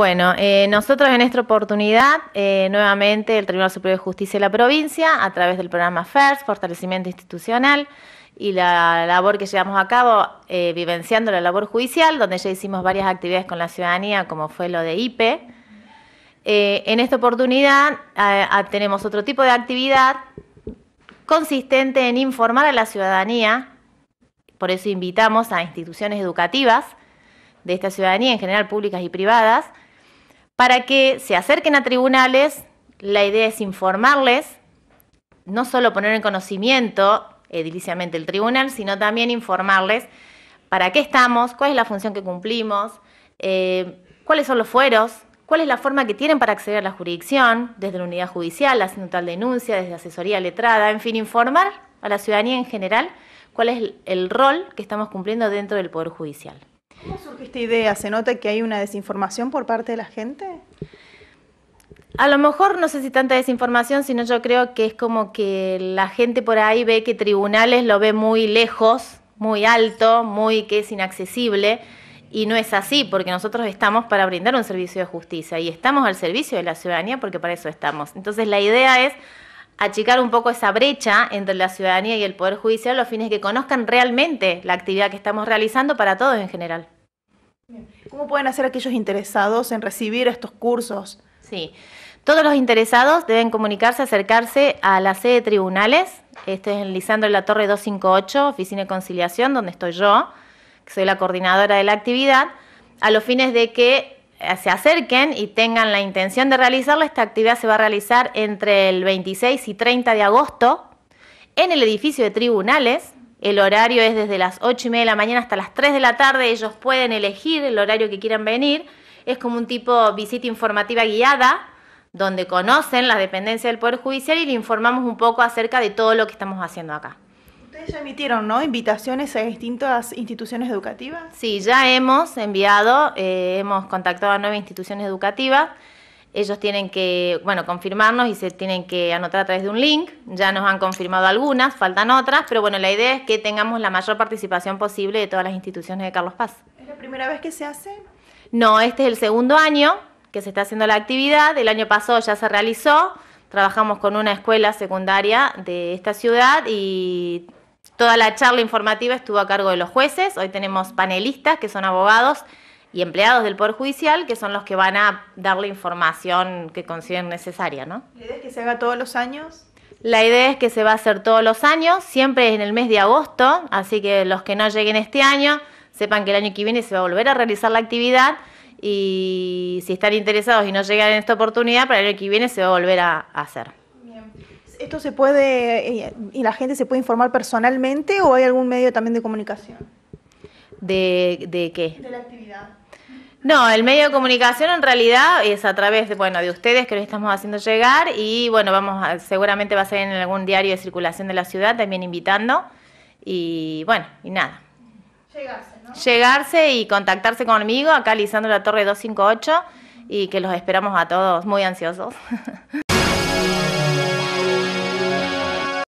Bueno, eh, nosotros en esta oportunidad, eh, nuevamente el Tribunal Superior de Justicia de la provincia, a través del programa FERS, Fortalecimiento Institucional, y la labor que llevamos a cabo eh, vivenciando la labor judicial, donde ya hicimos varias actividades con la ciudadanía, como fue lo de IPE. en esta oportunidad tenemos otro tipo de actividad consistente en informar a la ciudadanía, por eso invitamos a instituciones educativas, de esta ciudadanía, en general públicas y privadas, para que se acerquen a tribunales. La idea es informarles, no solo poner en conocimiento ediliciamente el tribunal, sino también informarles para qué estamos, cuál es la función que cumplimos, eh, cuáles son los fueros, cuál es la forma que tienen para acceder a la jurisdicción, desde la unidad judicial, haciendo tal denuncia, desde asesoría letrada, en fin, informar a la ciudadanía en general cuál es el rol que estamos cumpliendo dentro del Poder Judicial. ¿Cómo surge esta idea? ¿Se nota que hay una desinformación por parte de la gente? A lo mejor no sé si tanta desinformación, sino yo creo que es como que la gente por ahí ve que tribunales lo ve muy lejos, muy alto, muy que es inaccesible. Y no es así, porque nosotros estamos para brindar un servicio de justicia y estamos al servicio de la ciudadanía porque para eso estamos. Entonces la idea es achicar un poco esa brecha entre la ciudadanía y el Poder Judicial, los fines que conozcan realmente la actividad que estamos realizando para todos en general. ¿Cómo pueden hacer aquellos interesados en recibir estos cursos? Sí, todos los interesados deben comunicarse, acercarse a la sede de tribunales. Este es en Lisandro de la Torre 258, Oficina de Conciliación, donde estoy yo, que soy la coordinadora de la actividad, a los fines de que se acerquen y tengan la intención de realizarla, esta actividad se va a realizar entre el 26 y 30 de agosto en el edificio de tribunales. El horario es desde las 8 y media de la mañana hasta las 3 de la tarde. Ellos pueden elegir el horario que quieran venir. Es como un tipo visita informativa guiada, donde conocen la dependencia del Poder Judicial y le informamos un poco acerca de todo lo que estamos haciendo acá. Ustedes ya emitieron, ¿no? Invitaciones a distintas instituciones educativas. Sí, ya hemos enviado, eh, hemos contactado a nueve instituciones educativas. Ellos tienen que, bueno, confirmarnos y se tienen que anotar a través de un link. Ya nos han confirmado algunas, faltan otras, pero bueno, la idea es que tengamos la mayor participación posible de todas las instituciones de Carlos Paz. ¿Es la primera vez que se hace? No, este es el segundo año que se está haciendo la actividad. El año pasado ya se realizó. Trabajamos con una escuela secundaria de esta ciudad y Toda la charla informativa estuvo a cargo de los jueces. Hoy tenemos panelistas que son abogados y empleados del Poder Judicial, que son los que van a dar la información que consideren necesaria. ¿no? ¿La idea es que se haga todos los años? La idea es que se va a hacer todos los años, siempre en el mes de agosto, así que los que no lleguen este año sepan que el año que viene se va a volver a realizar la actividad y si están interesados y no llegan en esta oportunidad, para el año que viene se va a volver a hacer. ¿Esto se puede, eh, y la gente se puede informar personalmente o hay algún medio también de comunicación? ¿De, de qué? De la actividad. No, el medio de comunicación en realidad es a través de, bueno, de ustedes que lo estamos haciendo llegar y bueno, vamos a, seguramente va a ser en algún diario de circulación de la ciudad también invitando y bueno, y nada. Llegarse, ¿no? Llegarse y contactarse conmigo acá Lisandro la Torre 258 y que los esperamos a todos muy ansiosos.